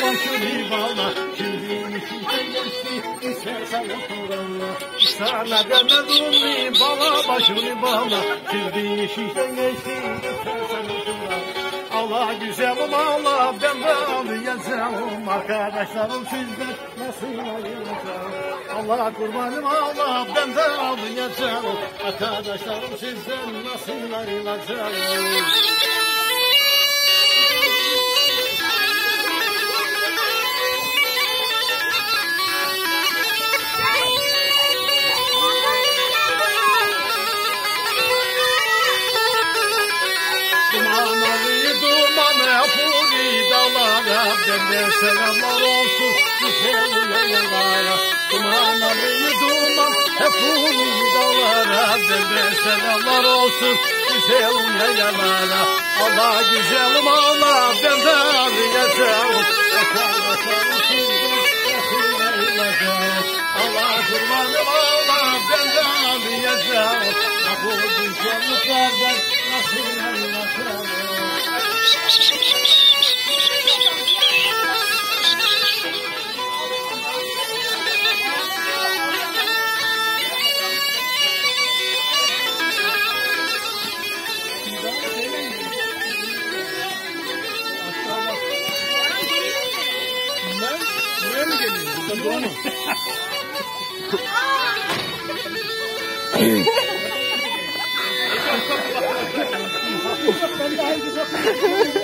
komşu bağla Şimdi işe geçti istersen otur Allah Sana demedim mi bala. Başını bağla Şimdi işe geçti istersen otur Allah Allah güzelim Allah ben de ağlayacağım Arkadaşlarım sizden nasıl ayrılacağım Allah kurbanım Allah ben de ağlayacağım Arkadaşlarım sizden nasıl ayrılacağım Benden selamlar olsun güzel yollara Dumanlı duman furi dağlara Benden selamlar olsun güzel yollara Allah güzelim Allah ben de arayacağım Akarlaşarım sizden akıllarlayacağım Allah kurbanım Allah ben de arayacağım Ah bu güzelliklerden nasıl ayrılacağım 我给你怎么呢啊哈哈哈哈哈哈